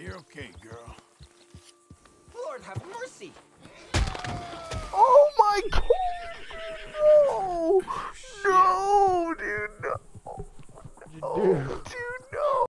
you're okay, girl. Lord have mercy! Oh my god! Oh, no! No, dude, no! Oh, dude.